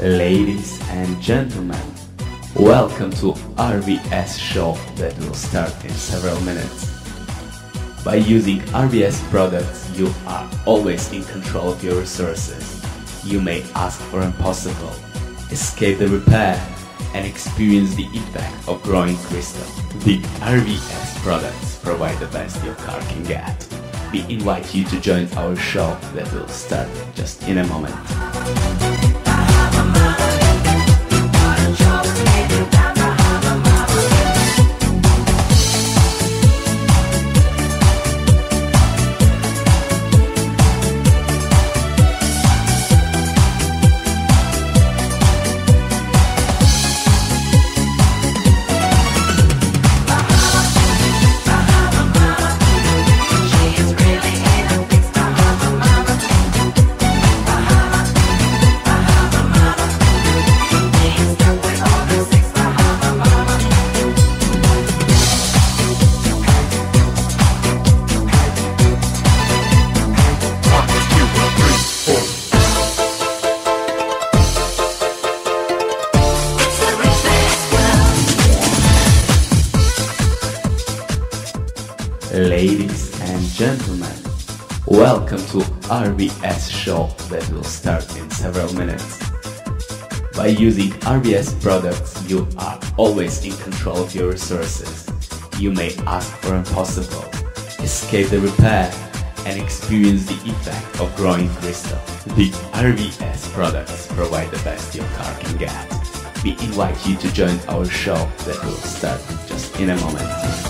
Ladies and gentlemen, welcome to RVS show that will start in several minutes. By using RVS products, you are always in control of your resources. You may ask for impossible, escape the repair, and experience the impact of growing crystal. The RVS products provide the best your car can get. We invite you to join our show that will start just in a moment. Ladies and gentlemen, welcome to RVS show that will start in several minutes. By using RVS products, you are always in control of your resources. You may ask for impossible, escape the repair, and experience the effect of growing crystal. The RVS products provide the best your car can get. We invite you to join our show that will start just in a moment.